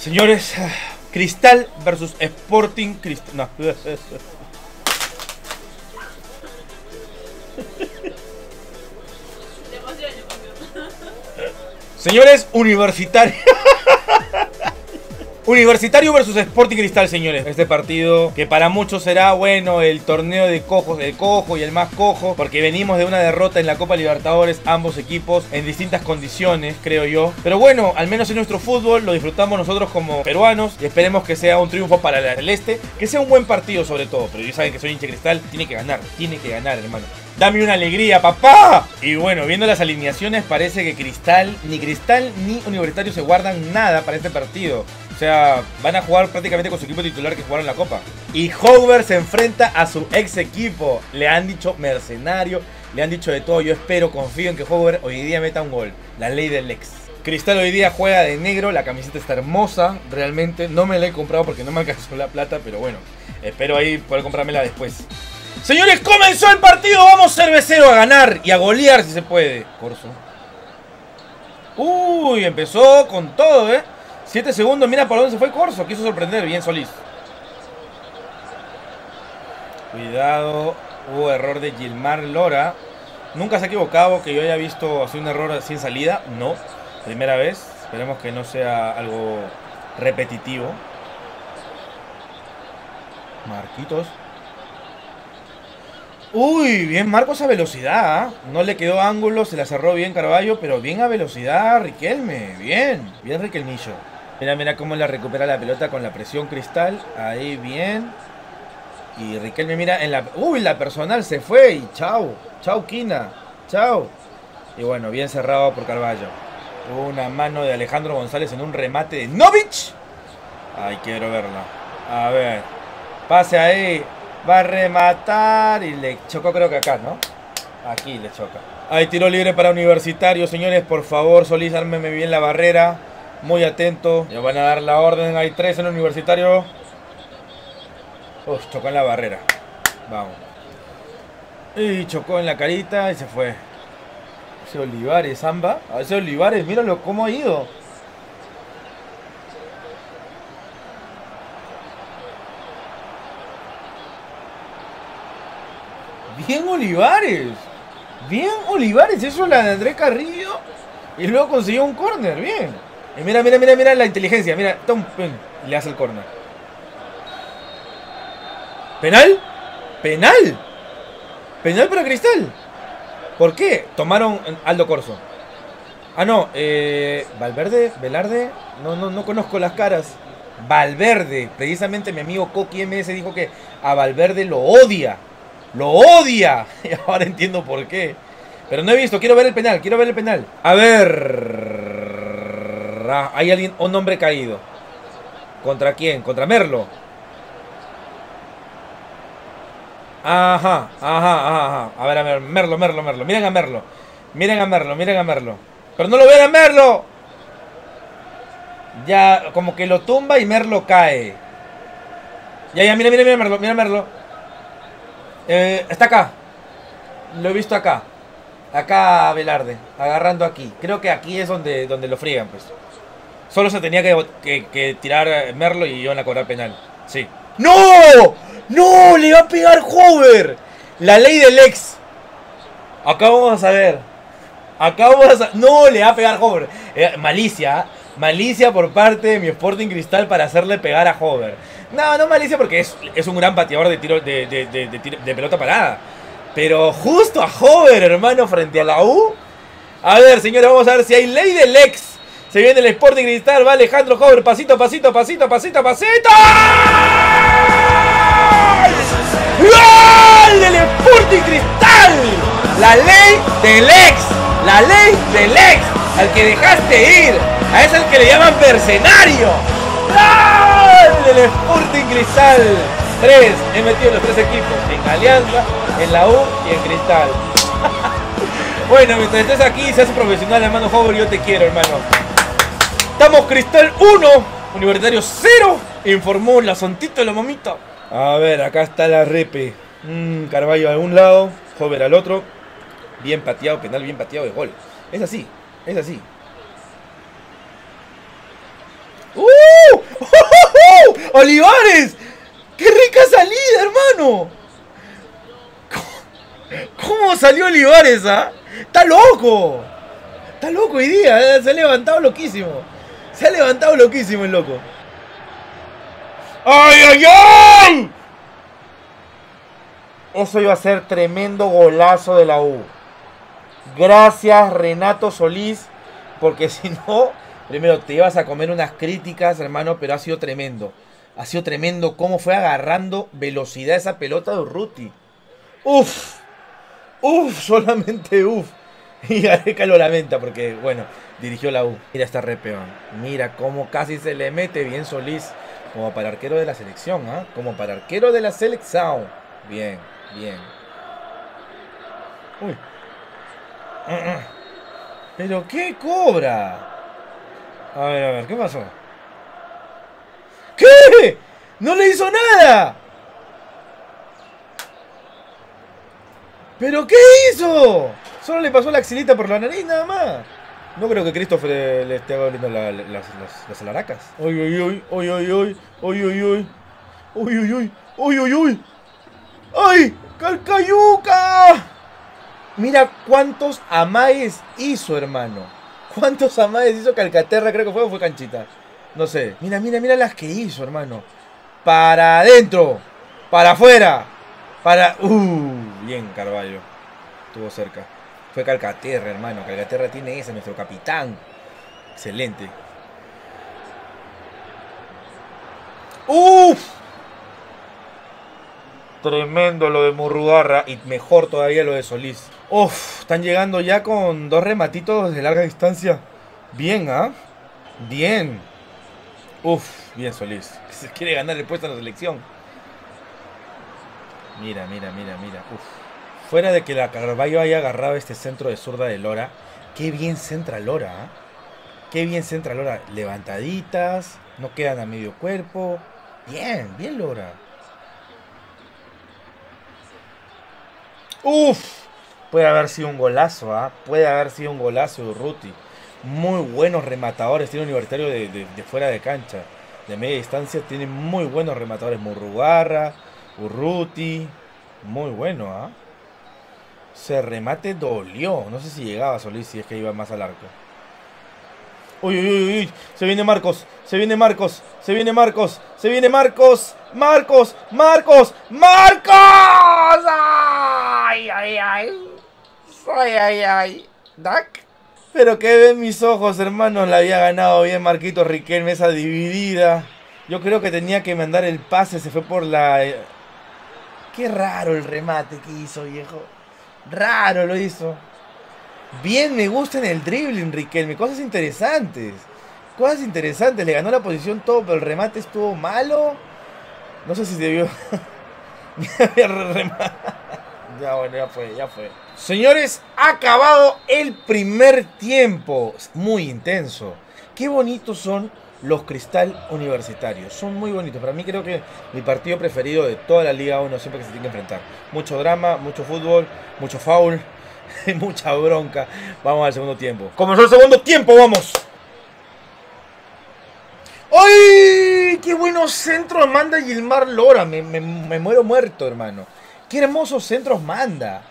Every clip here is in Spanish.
Señores, Cristal versus Sporting Cristal. No. Señores, Universitario. Universitario versus Sporting Cristal, señores. Este partido que para muchos será, bueno, el torneo de cojos, el cojo y el más cojo, porque venimos de una derrota en la Copa Libertadores, ambos equipos en distintas condiciones, creo yo. Pero bueno, al menos en nuestro fútbol lo disfrutamos nosotros como peruanos y esperemos que sea un triunfo para el este, que sea un buen partido sobre todo. Pero ya saben que soy hincha cristal, tiene que ganar, tiene que ganar, hermano. Dame una alegría, papá. Y bueno, viendo las alineaciones, parece que Cristal, ni Cristal ni Universitario se guardan nada para este partido. O sea, van a jugar prácticamente con su equipo titular que jugaron la Copa. Y Hover se enfrenta a su ex equipo. Le han dicho mercenario, le han dicho de todo. Yo espero, confío en que Hover hoy día meta un gol. La ley del ex. Cristal hoy día juega de negro, la camiseta está hermosa, realmente. No me la he comprado porque no me alcanzó la plata, pero bueno, espero ahí poder comprármela después. Señores, comenzó el partido. Vamos cervecero a ganar y a golear si se puede. Corso. Uy, empezó con todo, ¿eh? Siete segundos. Mira por dónde se fue Corso. Quiso sorprender. Bien Solís. Cuidado. Hubo error de Gilmar Lora. Nunca se ha equivocado que yo haya visto hacer un error sin salida. No. Primera vez. Esperemos que no sea algo repetitivo. Marquitos. Uy, bien Marcos a velocidad. ¿ah? No le quedó ángulo, se la cerró bien Carballo, pero bien a velocidad Riquelme. Bien, bien Riquelmillo. Mira, mira cómo la recupera la pelota con la presión cristal. Ahí bien. Y Riquelme mira en la... Uy, la personal se fue y chau. Chau, Quina. Chau. Y bueno, bien cerrado por Carballo. Una mano de Alejandro González en un remate de Novich. Ay, quiero verla. A ver. Pase ahí. Va a rematar y le chocó creo que acá, ¿no? Aquí le choca. Hay tiro libre para Universitario, señores. Por favor, Solís, ármeme bien la barrera. Muy atento. Ya van a dar la orden. Hay tres en Universitario. Uf, chocó en la barrera. Vamos. Y chocó en la carita y se fue. Ese Olivares, Zamba. A ese Olivares, míralo cómo ha ido. Bien Olivares. Bien Olivares. Eso la de Andrés Carrillo. Y luego consiguió un corner. Bien. Y mira, mira, mira, mira la inteligencia. Mira, tom, le hace el corner. ¿Penal? ¿Penal? ¿Penal para Cristal? ¿Por qué? Tomaron Aldo Corso. Ah, no. Eh, Valverde, Velarde. No, no, no conozco las caras. Valverde. Precisamente mi amigo Coqui MS dijo que a Valverde lo odia. Lo odia. Ahora entiendo por qué. Pero no he visto, quiero ver el penal, quiero ver el penal. A ver. Ah, hay alguien, un hombre caído. ¿Contra quién? ¿Contra Merlo? Ajá, ajá, ajá, A ver, a ver, Merlo, Merlo, Merlo. Miren a Merlo. Miren a Merlo, miren a Merlo. Pero no lo vean a Merlo. Ya, como que lo tumba y Merlo cae. Ya, ya, mira, mira, mira Merlo, mira Merlo. Eh, está acá. Lo he visto acá. Acá Velarde, agarrando aquí. Creo que aquí es donde, donde lo friegan, pues. Solo se tenía que, tirar Merlo y iban a cobrar penal. Sí. ¡No! ¡No! ¡Le va a pegar Hover! La ley del ex. Acá vamos a ver. Acá vamos a... No, le va a pegar Hover. Eh, malicia. Malicia por parte de mi Sporting Cristal para hacerle pegar a Hover. No, no malicia porque es, un gran pateador de tiro de, de, pelota parada. Pero justo a Hover, hermano, frente a la U. A ver, señores, vamos a ver si hay ley del ex. Se viene el Sporting Cristal, va Alejandro Hover, pasito, pasito, pasito, pasito, pasito. ¡Gol del Sporting Cristal! La ley del ex. La ley del ex. Al que dejaste ir. A ese que le llaman mercenario. ¡Gol del Sporting Cristal! Tres, he metido los tres equipos, en Alianza, en la U y en Cristal. bueno, mientras estés aquí, se hace profesional, hermano Hover, yo te quiero, hermano. Estamos Cristal 1, Universitario 0, informó la Sontito de la mamita. A ver, acá está la repe. Mm, Carballo a un lado, Hover al otro. Bien pateado, penal bien pateado de gol. Es así, es así. ¡Uh! ¡Olivares! ¡Qué rica salida, hermano! ¿Cómo, salió Olivares, ah? ¡Está loco! Está loco hoy día, eh, se ha levantado loquísimo. Se ha levantado loquísimo el loco. ¡Ay, ay, ay! Eso iba a ser tremendo golazo de la U. Gracias Renato Solís, porque si no, primero te ibas a comer unas críticas, hermano, pero ha sido tremendo. Ha sido tremendo cómo fue agarrando velocidad esa pelota de Urruti. Uf, uf, solamente uf. Y Gareca lo lamenta porque, bueno, dirigió la U. Mira esta repeón. Mira cómo casi se le mete bien Solís. Como para arquero de la selección, ¿ah? Como para arquero de la selección. Bien, bien. Uy. ¿Pero qué cobra? A ver, a ver, ¿qué pasó? ¡No le hizo nada! ¿Pero qué hizo? Solo le pasó la axilita por la nariz nada más. No creo que Christopher le, esté abriendo las, las, alaracas. ¡Uy, uy, uy! ¡Uy, uy, uy! ¡Uy, uy, uy! ¡Uy, uy, uy! ¡Uy, uy, uy! ¡Ay! ¡Calcayuca! Mira cuántos amaes hizo, hermano. ¿Cuántos amaes hizo Calcaterra? Creo que fue o fue Canchita. No sé. Mira, mira, mira las que hizo, hermano. Para adentro. Para afuera. Para... Uh, bien, Carballo. Estuvo cerca. Fue Calcaterra, hermano. Calcaterra tiene ese, nuestro capitán. Excelente. ¡Uf! Tremendo lo de Murrugarra y mejor todavía lo de Solís. Uf, están llegando ya con dos rematitos de larga distancia. Bien, ¿ah? Bien. Uf, bien Solís. Se quiere ganar el puesto en la selección. Mira, mira, mira, mira. Uf. Fuera de que la Carballo haya agarrado este centro de zurda de Lora, qué bien centra Lora. ¿eh? Qué bien centra Lora. Levantaditas, no quedan a medio cuerpo. Bien, bien Lora. Uf, puede haber sido un golazo, ¿ah? Puede haber sido un golazo de Urruti. Muy buenos rematadores. Tiene un universitario de, fuera de cancha. De media distancia. Tiene muy buenos rematadores. Murrugarra, Urruti. Muy bueno, ¿ah? Se remate dolió. No sé si llegaba Solís, si es que iba más al arco. Uy, uy, uy, uy. Se viene Marcos. Se viene Marcos. Se viene Marcos. Se viene Marcos. Marcos. Marcos. Marcos. Ay, ay, ay. Ay, ay, ay. ¿Dac? Pero que ven mis ojos, hermanos. La había ganado bien Marquito Riquelme esa dividida. Yo creo que tenía que mandar el pase. Se fue por la... Eh, qué raro el remate que hizo, viejo. Raro lo hizo. Bien me gusta en el dribbling, Riquelme. Cosas interesantes. Cosas interesantes. Le ganó la posición todo, pero el remate estuvo malo. No sé si debió. ya bueno, ya fue, ya fue. Señores, acabado el primer tiempo. Muy intenso. Qué bonitos son los Cristal Universitarios. Son muy bonitos. Para mí creo que mi partido preferido de toda la Liga 1 siempre que se tiene que enfrentar. Mucho drama, mucho fútbol, mucho foul, mucha bronca. Vamos al segundo tiempo. Comenzó el segundo tiempo, vamos. ¡Ay! ¡Qué buenos centros manda Gilmar Lora! Me, me muero muerto, hermano. ¡Qué hermosos centros manda!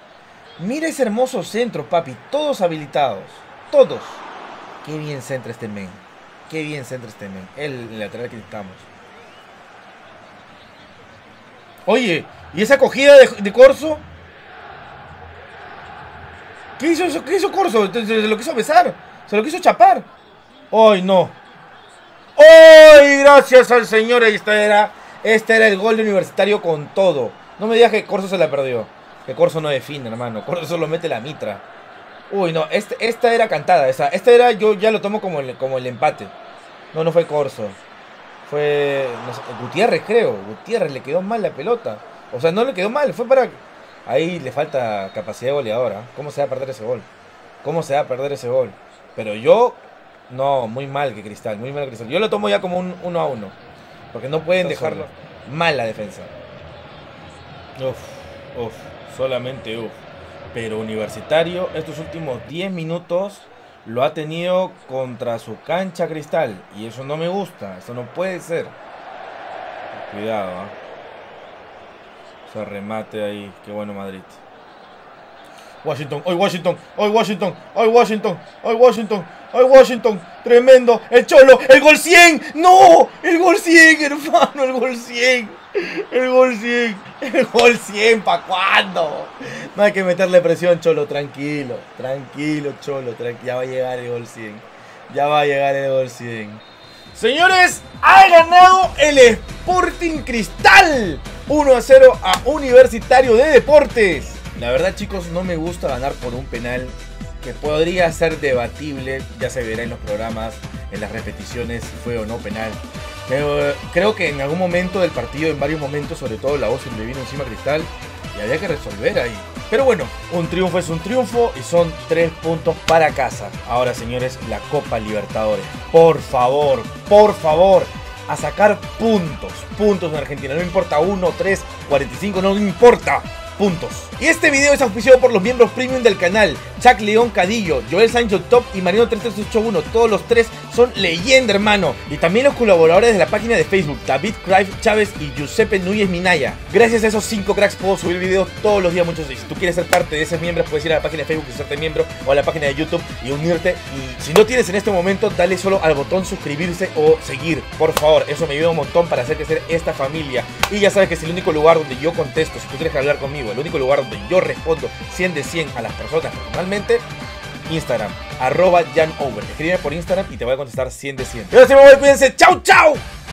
Mira ese hermoso centro, papi. Todos habilitados. Todos. Qué bien centra este men. Qué bien centra este men. El lateral que necesitamos. Oye, ¿y esa acogida de, Corso? ¿Qué hizo, eso? ¿Qué hizo Corso? Se, lo quiso besar. Se lo quiso chapar. ¡Ay, no! ¡Ay, gracias al señor! Esta era, este era el gol de Universitario con todo. No me digas que Corso se la perdió. Que Corso no define, hermano. Corso solo mete la mitra. Uy, no, este, esta era cantada. Esta, esta era, yo ya lo tomo como el, como el empate. No, no fue Corso. Fue Gutiérrez, creo. Gutiérrez le quedó mal la pelota. O sea, no le quedó mal, fue para... Ahí le falta capacidad goleadora. ¿Cómo se va a perder ese gol? ¿Cómo se va a perder ese gol? Pero yo... No, muy mal que Cristal, muy mal que Cristal. Yo lo tomo ya como un uno a uno. Porque no pueden dejarlo mal la defensa. Uf, uf, solamente uf pero Universitario estos últimos 10 minutos lo ha tenido contra su cancha cristal y eso no me gusta, eso no puede ser. Cuidado, ¿eh? Se remate ahí. Qué bueno Madrid. Washington, hoy Washington, hoy Washington, hoy Washington, hoy Washington, hoy Washington, tremendo, el Cholo, el gol 100, no, el gol 100, hermano, el gol 100, el gol 100, el gol 100, ¿pa' cuándo? No hay que meterle presión, Cholo, tranquilo, tranquilo, Cholo, ya va a llegar el gol 100, ya va a llegar el gol 100. Señores, ha ganado el Sporting Cristal. 1 a 0 a Universitario de Deportes. La verdad chicos no me gusta ganar por un penal que podría ser debatible, ya se verá en los programas, en las repeticiones si fue o no penal. Pero creo que en algún momento del partido, en varios momentos, sobre todo la voz le vino encima Cristal y había que resolver ahí. Pero bueno, un triunfo es un triunfo y son tres puntos para casa. Ahora señores, la Copa Libertadores. Por favor, por favor, a sacar puntos, puntos en Argentina. No importa 1, 3, 45, no importa puntos. Y este video es auspiciado por los miembros premium del canal, Chuck León Cadillo, Joel Sancho Top y Marino 3381. Todos los tres son leyenda, hermano. Y también los colaboradores de la página de Facebook, David Crive Chávez y Giuseppe Núñez Minaya. Gracias a esos cinco cracks puedo subir videos todos los días, muchos. Y si tú quieres ser parte de esos miembros, puedes ir a la página de Facebook y serte miembro o a la página de YouTube y unirte. Y si no tienes en este momento, dale solo al botón suscribirse o seguir. Por favor, eso me ayuda un montón para hacer crecer esta familia. Y ya sabes que es el único lugar donde yo contesto. Si tú quieres hablar conmigo, el único lugar donde yo respondo 100 de 100 a las personas personalmente, Instagram, arroba Jan Over. Escríbeme por Instagram y te voy a contestar 100 de 100. Y ahora sí cuídense. ¡Chau, chau!